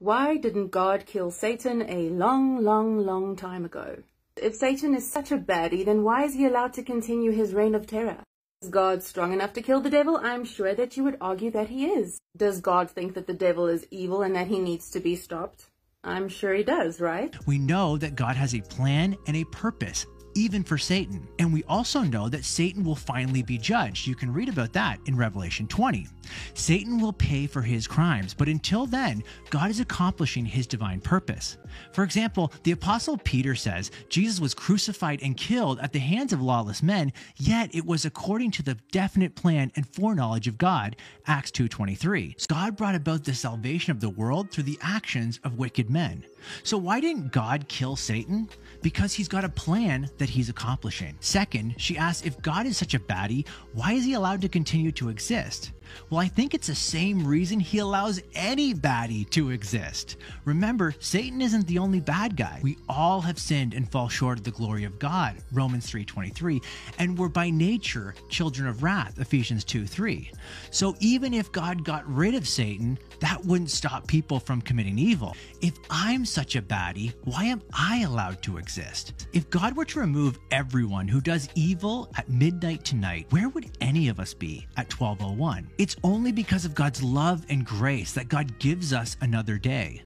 Why didn't God kill Satan a long, long, long time ago? If Satan is such a baddie, then why is he allowed to continue his reign of terror? Is God strong enough to kill the devil? I'm sure that you would argue that he is. Does God think that the devil is evil and that he needs to be stopped? I'm sure he does, right? We know that God has a plan and a purpose even for Satan. And we also know that Satan will finally be judged. You can read about that in Revelation 20. Satan will pay for his crimes, but until then, God is accomplishing his divine purpose. For example, the apostle Peter says Jesus was crucified and killed at the hands of lawless men, yet it was according to the definite plan and foreknowledge of God, Acts 2:23. God brought about the salvation of the world through the actions of wicked men. So why didn't God kill Satan? Because he's got a plan that he's accomplishing. Second, she asks if God is such a baddie, why is he allowed to continue to exist? Well, I think it's the same reason he allows any baddie to exist. Remember, Satan isn't the only bad guy. We all have sinned and fall short of the glory of God, Romans 3:23, and we're by nature children of wrath, Ephesians 2:3. So even if God got rid of Satan, that wouldn't stop people from committing evil. If I'm such a baddie, why am I allowed to exist? If God were to remove everyone who does evil at midnight tonight, where would any of us be at 1201? It's only because of God's love and grace that God gives us another day.